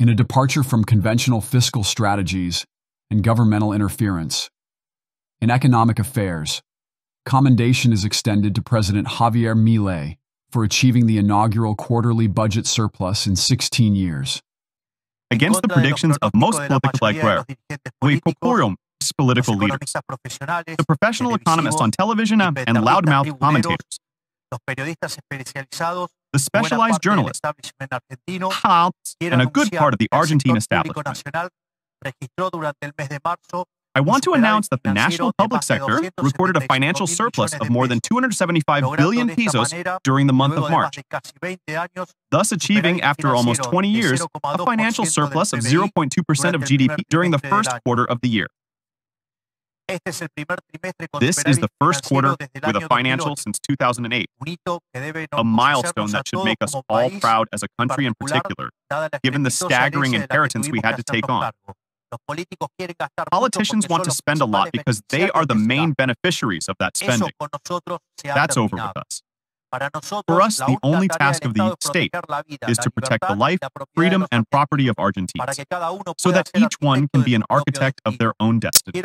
In a departure from conventional fiscal strategies and governmental interference, in economic affairs, commendation is extended to President Javier Milei for achieving the inaugural quarterly budget surplus in 16 years. Against the predictions of most political like we purported political leaders, the professional economists on television and loudmouth commentators, the specialized journalists, and a good part of the Argentine establishment. I want to announce that the national public sector recorded a financial surplus of more than 275 billion pesos during the month of March, thus achieving, after almost 20 years, a financial surplus of 0.2% of GDP during the first quarter of the year. This is the first quarter with a financial since 2008, a milestone that should make us all proud as a country in particular, given the staggering inheritance we had to take on. Politicians want to spend a lot because they are the main beneficiaries of that spending. That's over with us. For us, the only task of the state is to protect the life, freedom, and property of Argentines, so that each one can be an architect of their own destiny.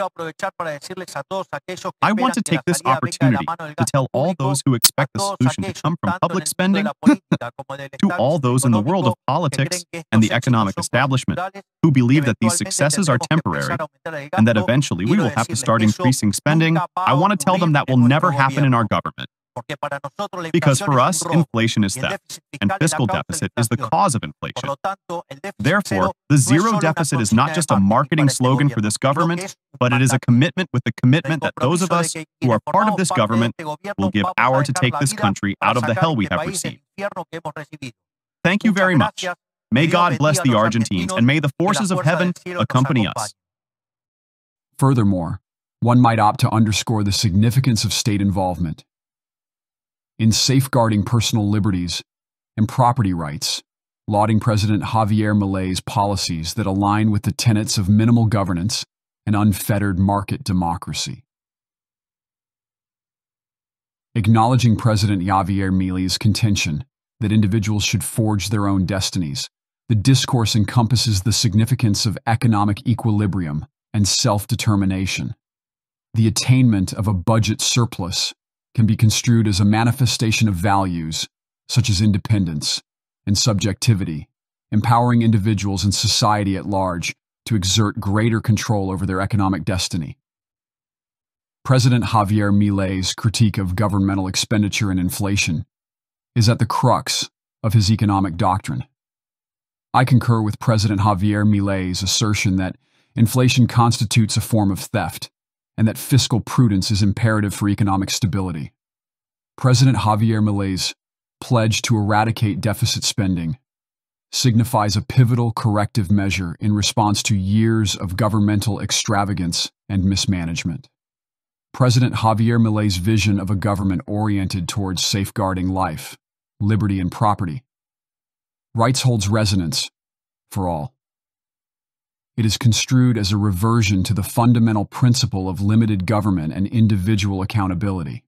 I want to take this opportunity to tell all those who expect the solution to come from public spending to all those in the world of politics and the economic establishment who believe that these successes are temporary and that eventually we will have to start increasing spending. I want to tell them that will never happen in our government. Because for us, inflation is theft, and fiscal deficit is the cause of inflation. Therefore, the zero deficit is not just a marketing slogan for this government, but it is a commitment with the commitment that those of us who are part of this government will give our to take this country out of the hell we have received. Thank you very much. May God bless the Argentines, and may the forces of heaven accompany us. Furthermore, one might opt to underscore the significance of state involvement in safeguarding personal liberties and property rights, lauding President Javier Milei's policies that align with the tenets of minimal governance and unfettered market democracy. Acknowledging President Javier Milei's contention that individuals should forge their own destinies, the discourse encompasses the significance of economic equilibrium and self-determination. The attainment of a budget surplus can be construed as a manifestation of values, such as independence and subjectivity, empowering individuals and society at large to exert greater control over their economic destiny. President Javier Milei's critique of governmental expenditure and inflation is at the crux of his economic doctrine. I concur with President Javier Milei's assertion that inflation constitutes a form of theft and that fiscal prudence is imperative for economic stability. President Javier Milei's pledge to eradicate deficit spending signifies a pivotal corrective measure in response to years of governmental extravagance and mismanagement. President Javier Milei's vision of a government oriented towards safeguarding life, liberty, and property rights holds resonance for all. It is construed as a reversion to the fundamental principle of limited government and individual accountability.